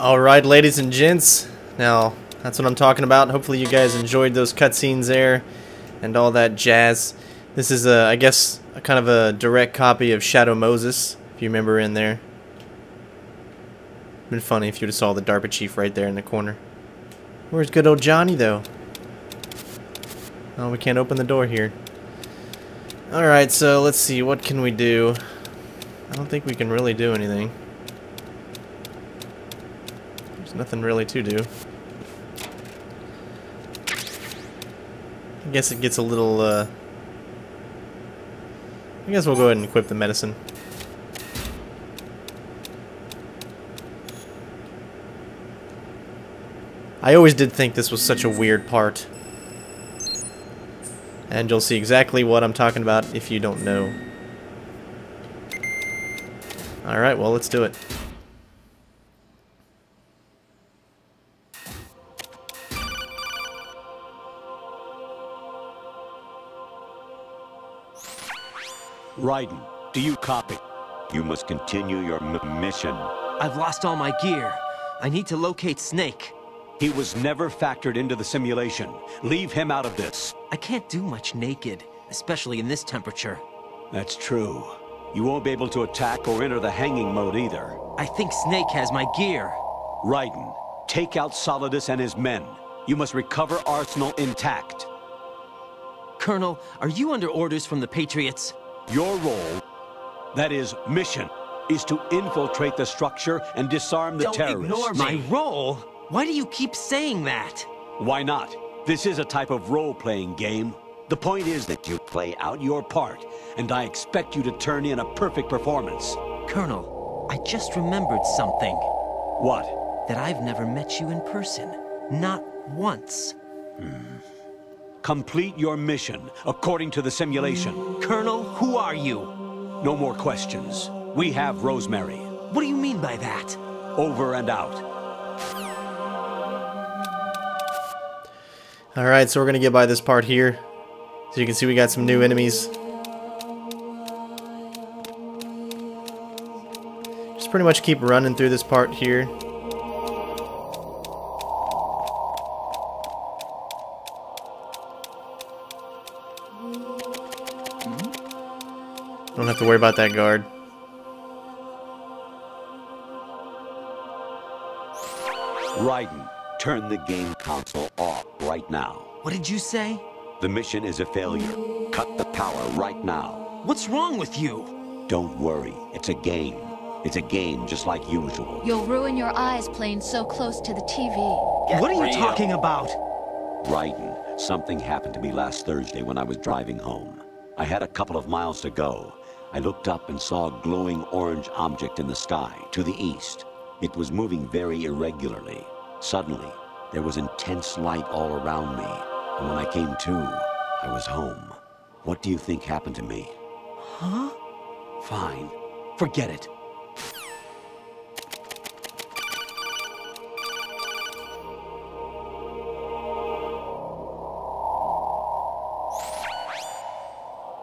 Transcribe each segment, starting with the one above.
Alright, ladies and gents. Now, that's what I'm talking about. Hopefully you guys enjoyed those cutscenes there and all that jazz. This is, a, I guess, a kind of a direct copy of Shadow Moses, if you remember in there. Been funny if you would have saw the DARPA chief right there in the corner. Where's good old Johnny, though? Oh, we can't open the door here. Alright, so let's see. What can we do? I don't think we can really do anything. There's nothing really to do. I guess it gets a little, uh... I guess we'll go ahead and equip the medicine. I always did think this was such a weird part. And you'll see exactly what I'm talking about if you don't know. Alright, well, let's do it. Raiden, do you copy? You must continue your mission. I've lost all my gear. I need to locate Snake. He was never factored into the simulation. Leave him out of this. I can't do much naked, especially in this temperature. That's true. You won't be able to attack or enter the hanging mode either. I think Snake has my gear. Raiden, take out Solidus and his men. You must recover Arsenal intact. Colonel, are you under orders from the Patriots? Your role, that is, mission, is to infiltrate the structure and disarm the Don't terrorists. ignore my role? Why do you keep saying that? Why not? This is a type of role-playing game. The point is that you play out your part, and I expect you to turn in a perfect performance. Colonel, I just remembered something. What? That I've never met you in person. Not once. Hmm. Complete your mission, according to the simulation. Colonel, who are you? No more questions. We have Rosemary. What do you mean by that? Over and out. Alright, so we're going to get by this part here. So you can see we got some new enemies. Just pretty much keep running through this part here. To worry about that guard. Raiden, turn the game console off right now. What did you say? The mission is a failure. Cut the power right now. What's wrong with you? Don't worry, it's a game. It's a game just like usual. You'll ruin your eyes playing so close to the TV. what are you talking about? Raiden, something happened to me last Thursday when I was driving home. I had a couple of miles to go. I looked up and saw a glowing orange object in the sky, to the east. It was moving very irregularly. Suddenly, there was intense light all around me, and when I came to, I was home. What do you think happened to me? Huh? Fine. Forget it.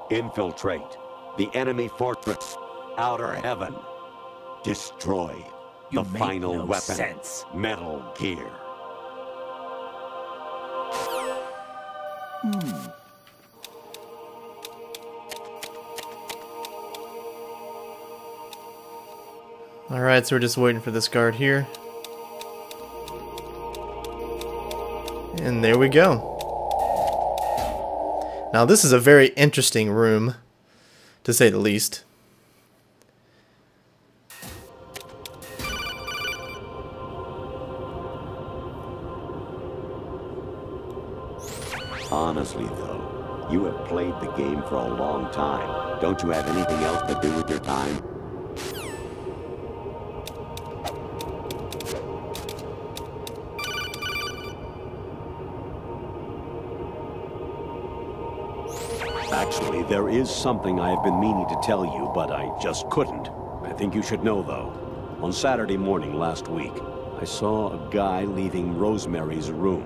Infiltrate the enemy fortress, Outer Heaven. Destroy You the final no weapon, sense. Metal Gear. Hmm. Alright, so we're just waiting for this guard here. And there we go. Now this is a very interesting room, to say the least. Honestly, though, you have played the game for a long time. Don't you have anything else to do with your time? There is something I have been meaning to tell you, but I just couldn't. I think you should know, though. On Saturday morning last week, I saw a guy leaving Rosemary's room.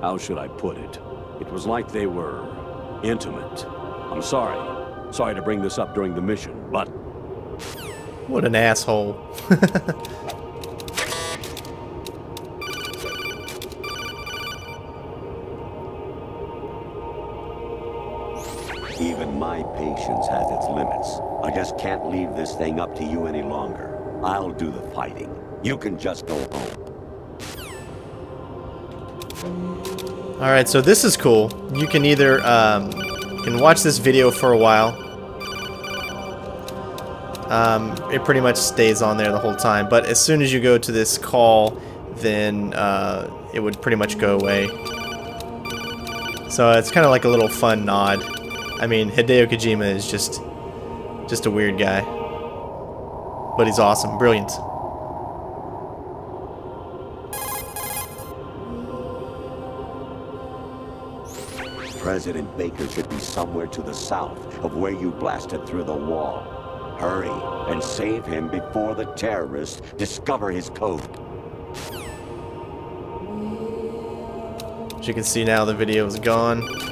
How should I put it? It was like they were intimate. I'm sorry. Sorry to bring this up during the mission, but What an asshole. my patience has its limits. I just can't leave this thing up to you any longer. I'll do the fighting. You can just go home. Alright, so this is cool. You can either, um, you can watch this video for a while. Um, it pretty much stays on there the whole time, but as soon as you go to this call, then uh, it would pretty much go away. So it's kind of like a little fun nod. I mean, Hideo Kojima is just, just a weird guy. But he's awesome, brilliant. President Baker should be somewhere to the south of where you blasted through the wall. Hurry and save him before the terrorists discover his code. As you can see now, the video is gone.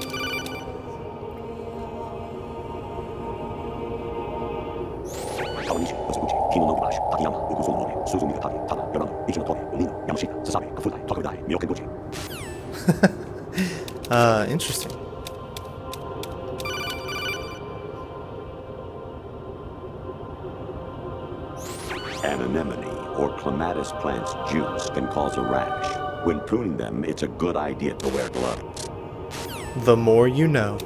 Anemone or clematis plant's juice can cause a rash. When pruning them, it's a good idea to wear gloves. The more you know.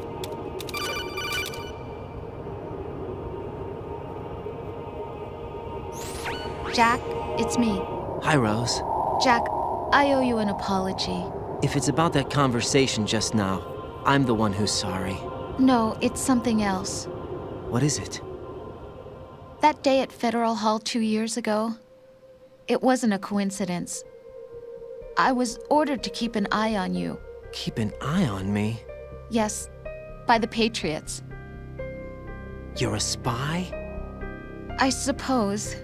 Jack, it's me. Hi, Rose. Jack, I owe you an apology. If it's about that conversation just now, I'm the one who's sorry. No, it's something else. What is it? That day at Federal Hall two years ago, it wasn't a coincidence. I was ordered to keep an eye on you. Keep an eye on me? Yes, by the Patriots. You're a spy? I suppose.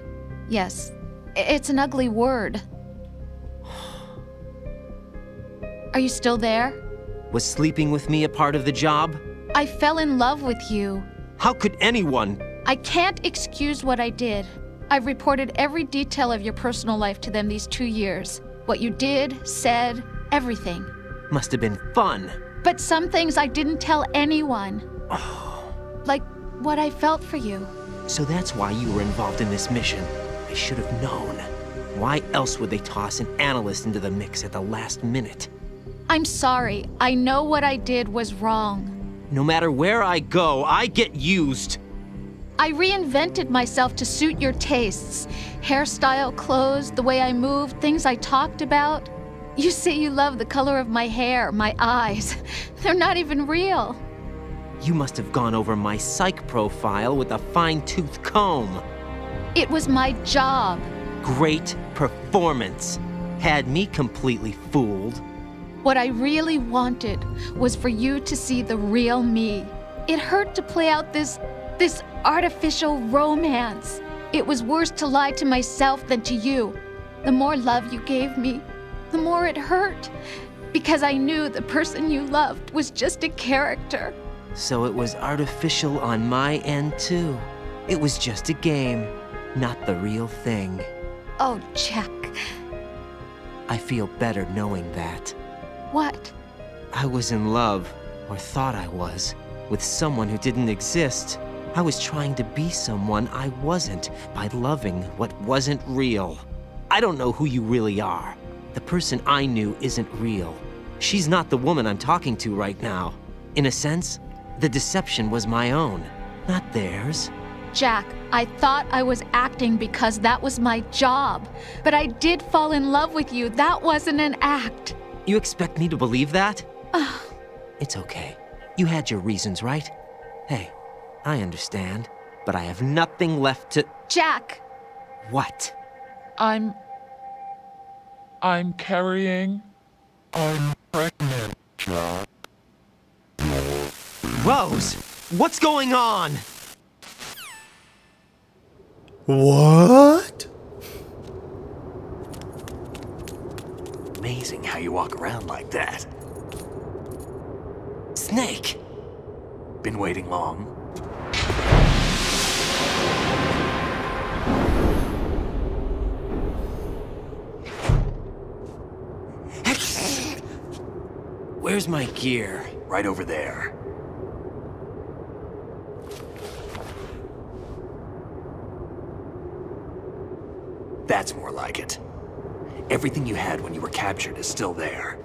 Yes. It's an ugly word. Are you still there? Was sleeping with me a part of the job? I fell in love with you. How could anyone? I can't excuse what I did. I've reported every detail of your personal life to them these two years. What you did, said, everything. Must have been fun. But some things I didn't tell anyone. Oh. Like what I felt for you. So that's why you were involved in this mission. I should have known. Why else would they toss an analyst into the mix at the last minute? I'm sorry. I know what I did was wrong. No matter where I go, I get used. I reinvented myself to suit your tastes hairstyle, clothes, the way I moved, things I talked about. You say you love the color of my hair, my eyes. They're not even real. You must have gone over my psych profile with a fine tooth comb. It was my job. Great performance. Had me completely fooled. What I really wanted was for you to see the real me. It hurt to play out this this artificial romance. It was worse to lie to myself than to you. The more love you gave me, the more it hurt. Because I knew the person you loved was just a character. So it was artificial on my end, too. It was just a game, not the real thing. Oh, Jack. I feel better knowing that. What? I was in love, or thought I was, with someone who didn't exist. I was trying to be someone I wasn't by loving what wasn't real. I don't know who you really are. The person I knew isn't real. She's not the woman I'm talking to right now. In a sense, the deception was my own, not theirs. Jack, I thought I was acting because that was my job. But I did fall in love with you. That wasn't an act. You expect me to believe that? it's okay. You had your reasons, right? Hey, I understand, but I have nothing left to. Jack! What? I'm. I'm carrying. I'm pregnant, Jack. Rose! What's going on? What? Amazing how you walk around like that. Snake! Been waiting long? Where's my gear? Right over there. That's more like it. Everything you had when you were captured is still there.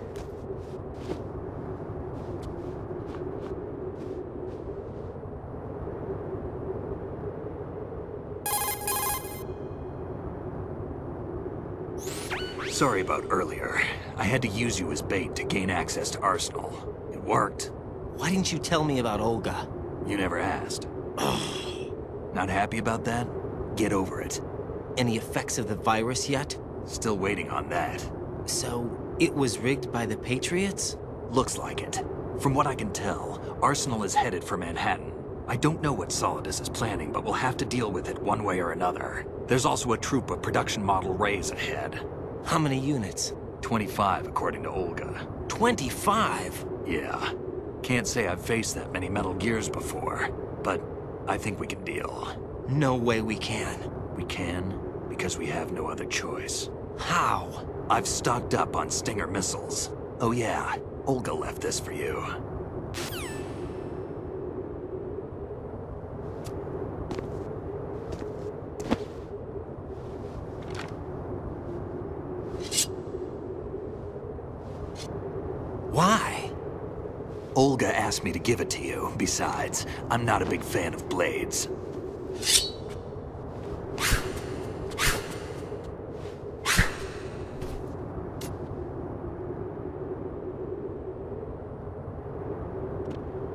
Sorry about earlier. I had to use you as bait to gain access to Arsenal. It worked. Why didn't you tell me about Olga? You never asked. Not happy about that? Get over it. Any effects of the virus yet? Still waiting on that. So, it was rigged by the Patriots? Looks like it. From what I can tell, Arsenal is headed for Manhattan. I don't know what Solidus is planning, but we'll have to deal with it one way or another. There's also a troop of production model Rays ahead. How many units? 25, according to Olga. 25? Yeah. Can't say I've faced that many Metal Gears before, but I think we can deal. No way we can. We can, because we have no other choice. How? I've stocked up on Stinger missiles. Oh yeah, Olga left this for you. Why? Olga asked me to give it to you. Besides, I'm not a big fan of blades.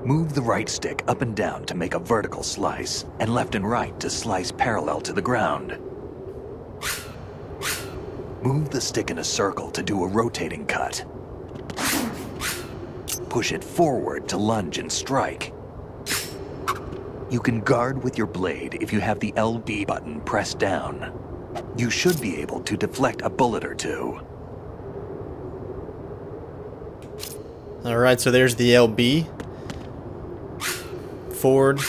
Move the right stick up and down to make a vertical slice, and left and right to slice parallel to the ground. Move the stick in a circle to do a rotating cut. Push it forward to lunge and strike. You can guard with your blade if you have the LB button pressed down. You should be able to deflect a bullet or two. Alright, so there's the LB. Forward.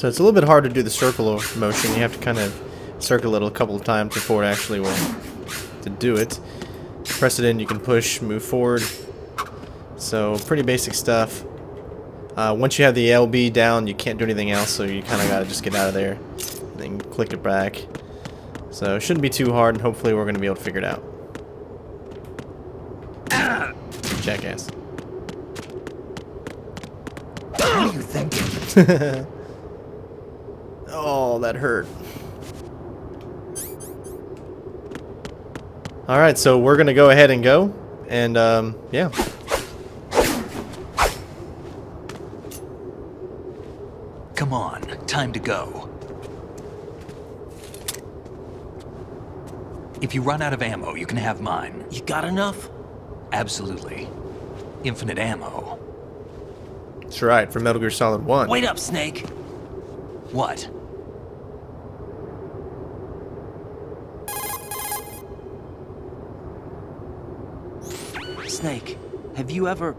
So it's a little bit hard to do the circle motion. You have to kind of circle it a couple of times before it actually will to do it. Press it in, you can push, move forward. So pretty basic stuff. Uh, once you have the LB down, you can't do anything else, so you kind of got to just get out of there. And then click it back. So it shouldn't be too hard, and hopefully we're going to be able to figure it out. Jackass. What are you thinking? Oh, that hurt. Alright, so we're going to go ahead and go. And, um, yeah. Come on, time to go. If you run out of ammo, you can have mine. You got enough? Absolutely. Infinite ammo. That's right, for Metal Gear Solid 1. Wait up, Snake. What? Snake, have you ever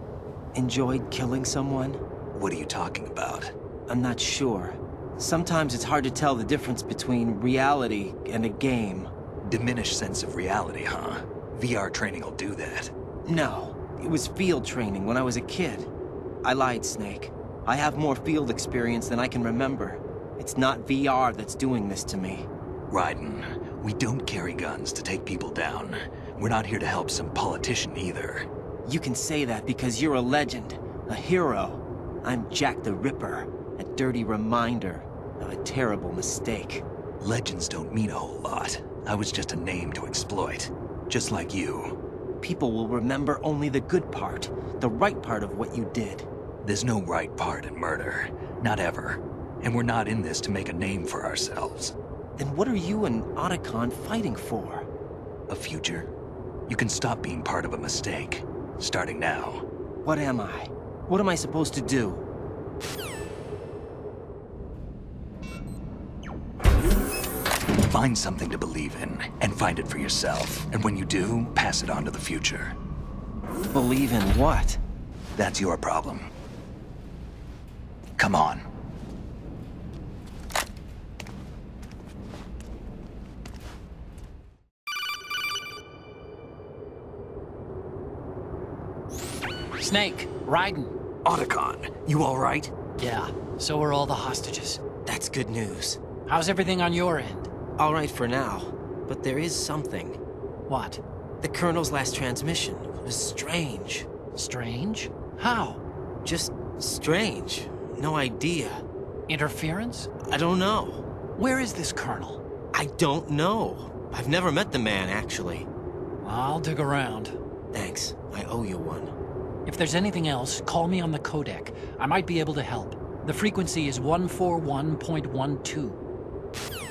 enjoyed killing someone? What are you talking about? I'm not sure. Sometimes it's hard to tell the difference between reality and a game. Diminished sense of reality, huh? VR training will do that. No, it was field training when I was a kid. I lied, Snake. I have more field experience than I can remember. It's not VR that's doing this to me. Raiden, we don't carry guns to take people down. We're not here to help some politician either. You can say that because you're a legend, a hero. I'm Jack the Ripper, a dirty reminder of a terrible mistake. Legends don't mean a whole lot. I was just a name to exploit. Just like you. People will remember only the good part, the right part of what you did. There's no right part in murder. Not ever. And we're not in this to make a name for ourselves. Then what are you and Otacon fighting for? A future? You can stop being part of a mistake. Starting now. What am I? What am I supposed to do? Find something to believe in, and find it for yourself. And when you do, pass it on to the future. Believe in what? That's your problem. Come on. Snake, Raiden. Otacon, you alright? Yeah, so are all the hostages. That's good news. How's everything on your end? All right for now, but there is something. What? The Colonel's last transmission was strange. Strange? How? Just strange. No idea. Interference? I don't know. Where is this colonel? I don't know. I've never met the man, actually. I'll dig around. Thanks. I owe you one. If there's anything else, call me on the codec. I might be able to help. The frequency is 141.12.